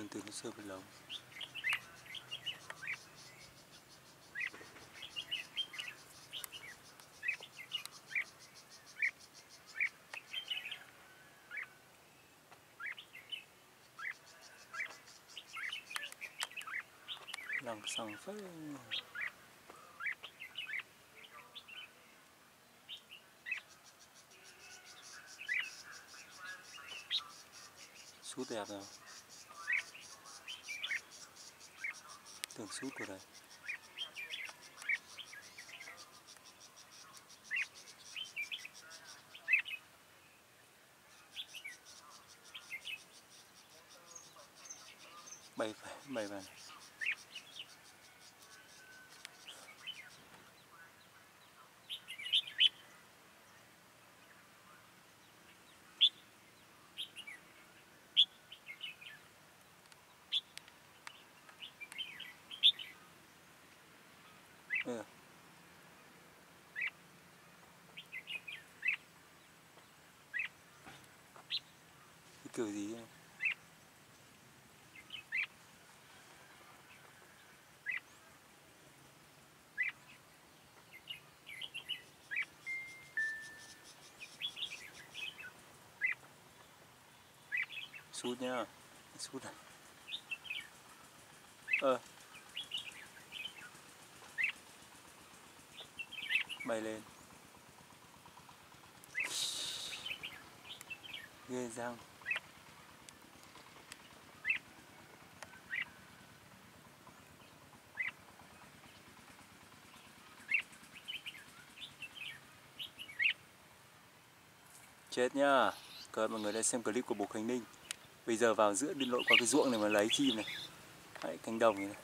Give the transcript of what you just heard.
đường từ nó sơ bên lồng lòng sòng phết. Sút đẹp rồi tưởng sút của đây bay phải bay kiểu gì ấy? Sút nhá Sút à. Ờ. Bay lên. Ghê răng. Chết nhá. Các mọi người đã xem clip của Bồ Khánh Ninh. Bây giờ vào giữa biên lội qua cái ruộng này mà lấy chim này. Đấy, cánh đồng này, này.